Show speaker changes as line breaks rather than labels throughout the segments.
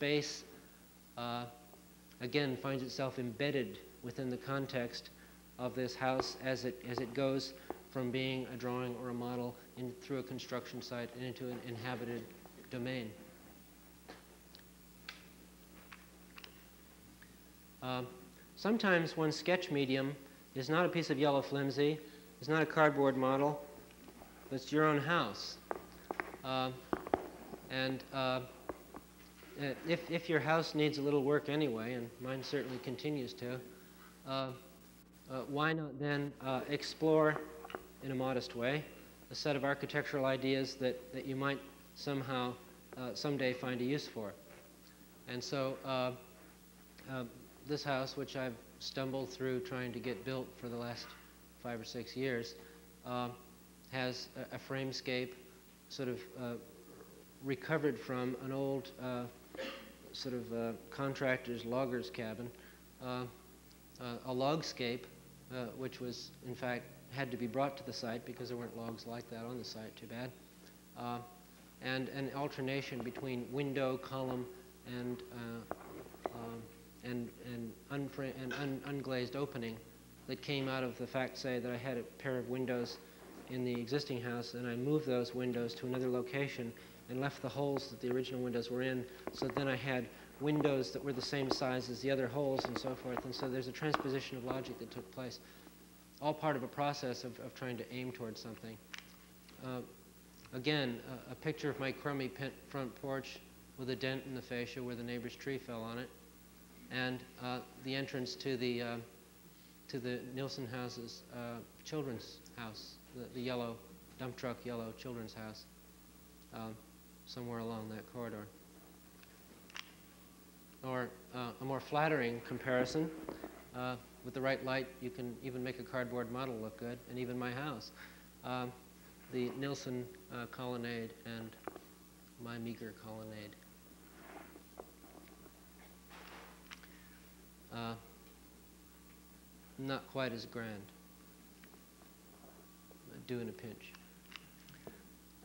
space, uh, again, finds itself embedded within the context of this house as it, as it goes from being a drawing or a model in, through a construction site and into an inhabited domain. Uh, sometimes one's sketch medium is not a piece of yellow flimsy, it's not a cardboard model, but it's your own house. Uh, and uh, if, if your house needs a little work anyway, and mine certainly continues to, uh, uh why not then uh, explore in a modest way a set of architectural ideas that, that you might somehow uh, someday find a use for? And so this house, which I've stumbled through trying to get built for the last five or six years, uh, has a, a, framescape sort of uh, recovered from an old uh, sort of uh, contractor's logger's cabin, uh, uh, a logscape, which was in fact had to be brought to the site because there weren't logs like that on the site, too bad, and an alternation between window, column, and and, and, and un unglazed opening that came out of the fact, say, that I had a pair of windows in the existing house and I moved those windows to another location and left the holes that the original windows were in. So then I had windows that were the same size as the other holes and so forth. And so there's a transposition of logic that took place, all part of a process of, of trying to aim towards something. Uh, again, a picture of my crummy front porch with a dent in the fascia where the neighbor's tree fell on it and uh, the entrance to the, uh, to the Nilsson House's uh, children's house, the, the, yellow, dump truck yellow children's house, um, somewhere along that corridor. Or uh, a more flattering comparison, uh, with the right light, you can even make a cardboard model look good, and even my house. Um, the Nilsson uh, colonnade and my meager colonnade. uh, not quite as grand. Do in a pinch.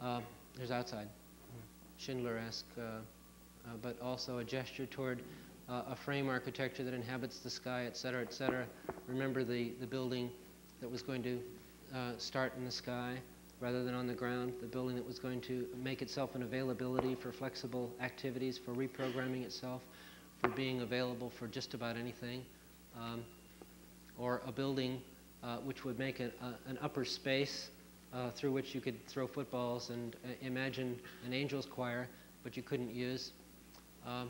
Uh, there's outside, Schindler-esque, uh, uh, but also a gesture toward uh, a frame architecture that inhabits the sky, et cetera, et cetera. Remember the, the building that was going to start in the sky rather than on the ground, the building that was going to make itself an availability for flexible activities, for reprogramming itself, for being available for just about anything, um, or a building uh, which would make a, a, an upper space uh, through which you could throw footballs and uh, imagine an angel's choir, but you couldn't use. Um,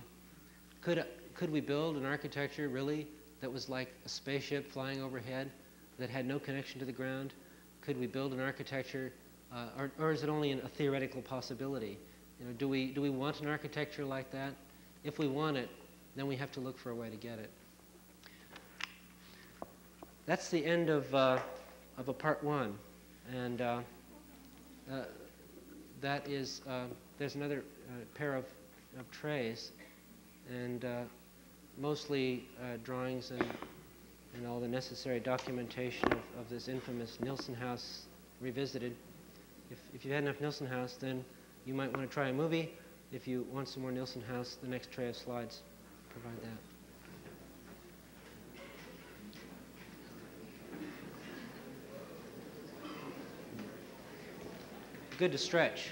could, could we build an architecture really that was like a spaceship flying overhead that had no connection to the ground? Could we build an architecture, uh, or, or is it only a theoretical possibility? You know, do we, do we want an architecture like that? If we want it, then we have to look for a way to get it. That's the end of, uh, of a part one. And uh, uh, that is, uh, there's another uh, pair of, of trays, and uh, mostly drawings and, and all the necessary documentation of, of this infamous Nilsson House revisited. If, if you had enough Nilsson House, then you might want to try a movie. If you want some more Nilsson House, the next tray of slides provide that. Good to stretch.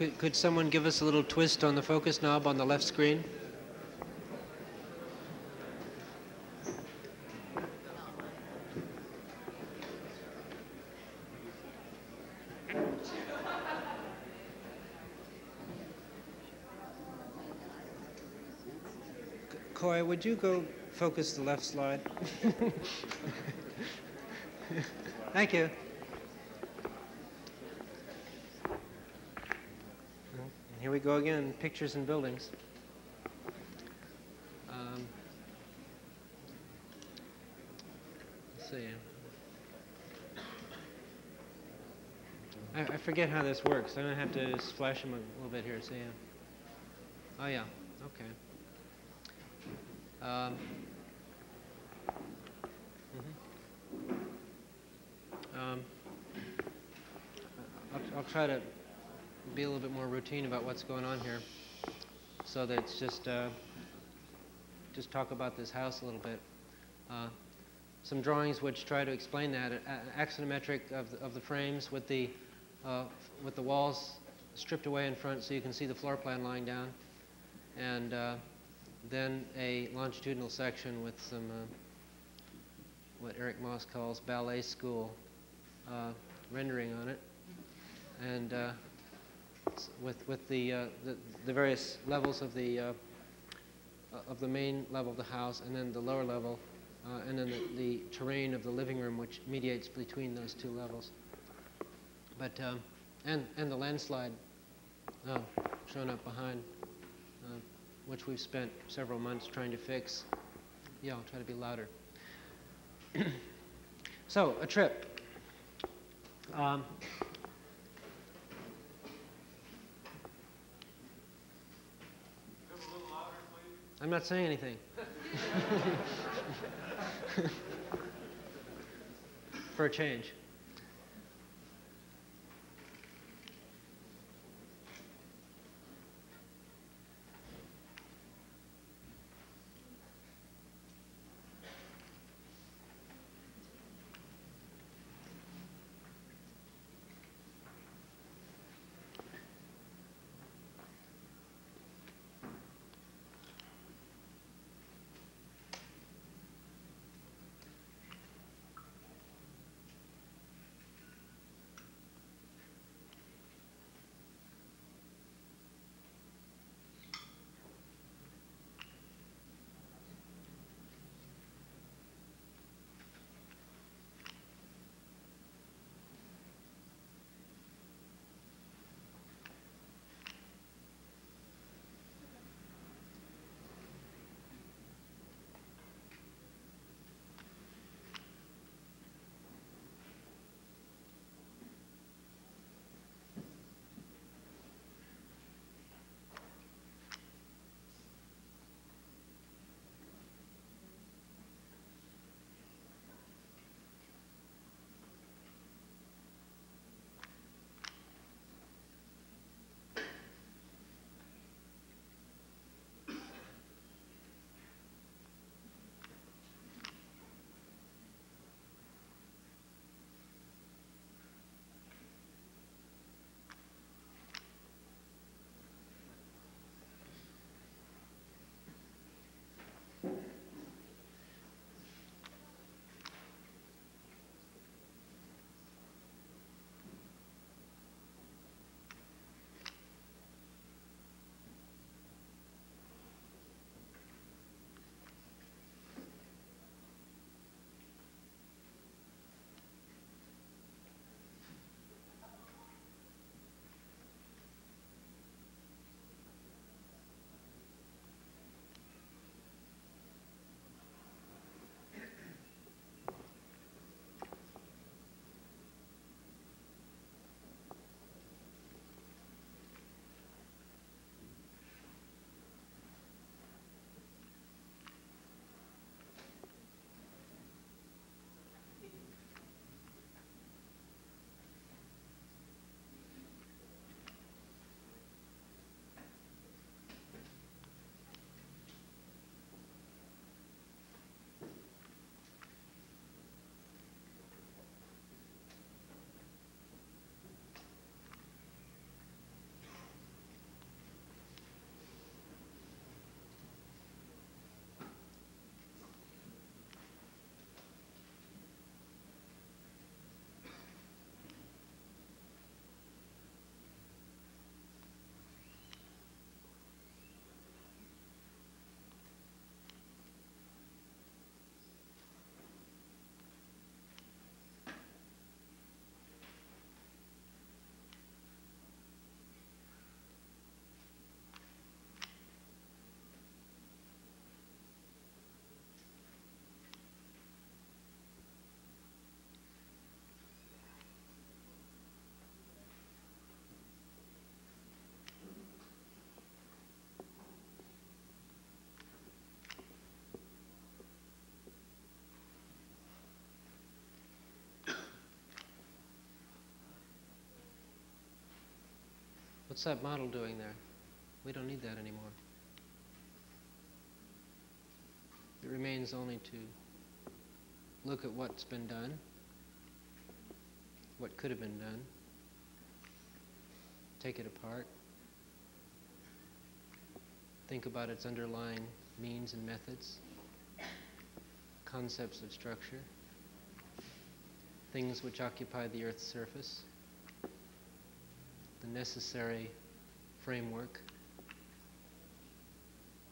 Could, could someone give us a little twist on the focus knob on the left screen? Coy, would you go focus the left slide? Thank you. Here we go again, pictures and buildings. Um, let's see. I, I forget how this works. I'm going to have to just flash them a little bit here. See. Oh, yeah. Okay. Um, mhm. um, I'll, I'll try to be a little bit more routine about what's going on here so that it's just uh, just talk about this house a little bit. Uh, some drawings which try to explain that, an axonometric of the, of the frames with the, uh, with the walls stripped away in front so you can see the floor plan lying down. And uh, then a longitudinal section with some, uh, what Eric Moss calls ballet school uh, rendering on it. And uh, with, with the, uh, the, the, various levels of the, uh, of the main level of the house and then the lower level uh, and then the, the, terrain of the living room which mediates between those two levels. But, um, and, and the landslide shown up behind which we've spent several months trying to fix. Yeah, I'll try to be louder. so, a trip. Um, I'm not saying anything. For a change. What's that model doing there? We don't need that anymore. It remains only to look at what's been done, what could have been done, take it apart, think about its underlying means and methods, concepts of structure, things which occupy the Earth's surface, the necessary framework,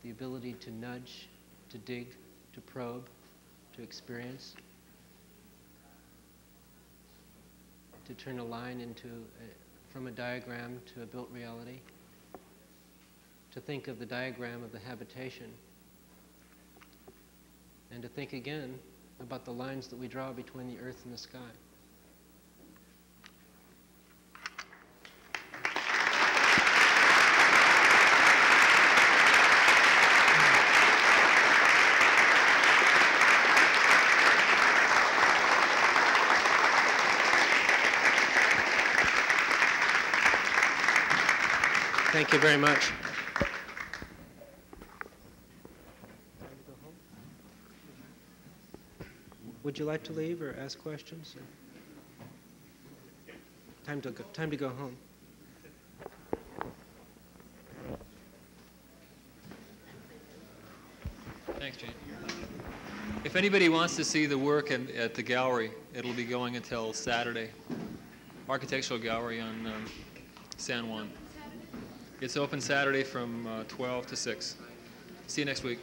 the ability to nudge, to dig, to probe, to experience, to turn a line into, a, from a diagram to a built reality, to think of the diagram of the habitation, and to think again about the lines that we draw between the earth and the sky. Thank you very much. Would you like to leave or ask questions? Time to go, time to go home.
Thanks, Jane. If anybody wants to see the work at, at the gallery, it'll be going until Saturday. Architectural Gallery on um, San Juan. It's open Saturday from uh, 12 to 6. See you next week.